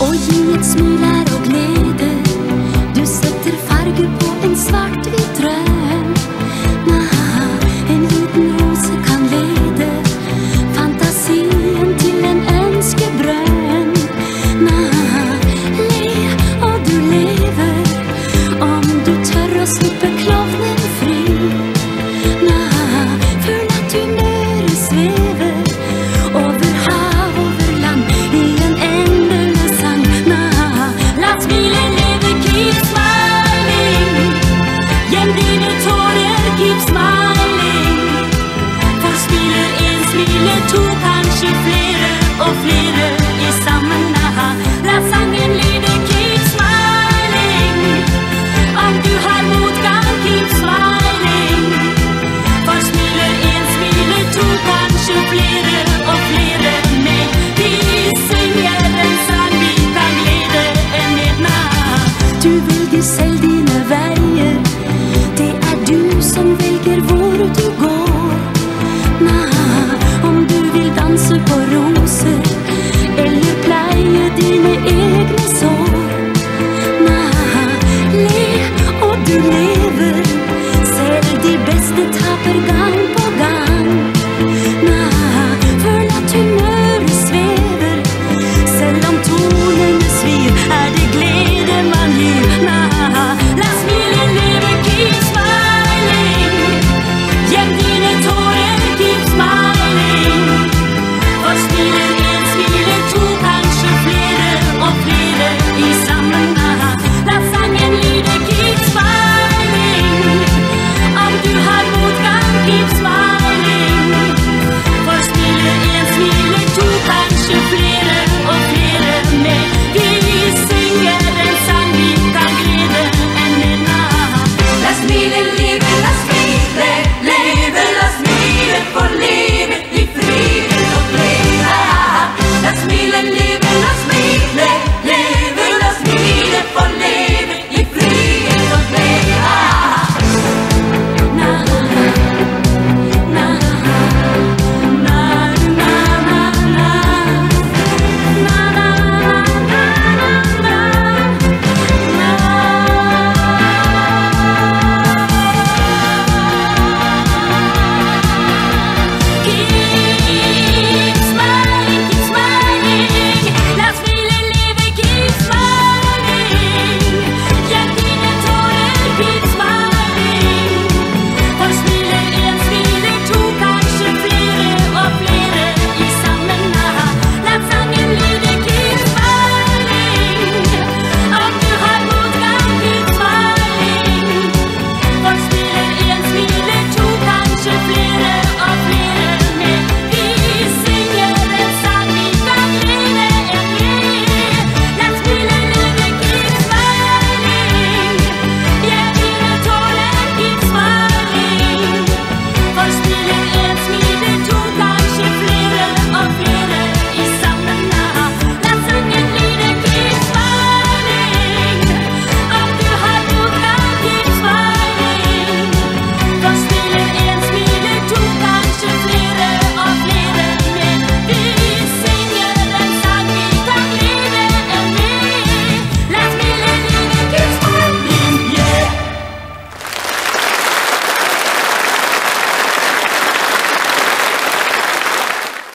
och ljudet smular och gnäller. milen to, kanskje flere og flere i sammen aha. La sangen lyde, keep smiling. Om du har motgang, keep smiling. For smiler én, smiler to, kanskje flere og flere med. Vi synger en sang vi kan glede en midnatt. Du velger selv dine veier. Det er du som velger hvor. bergang-pegang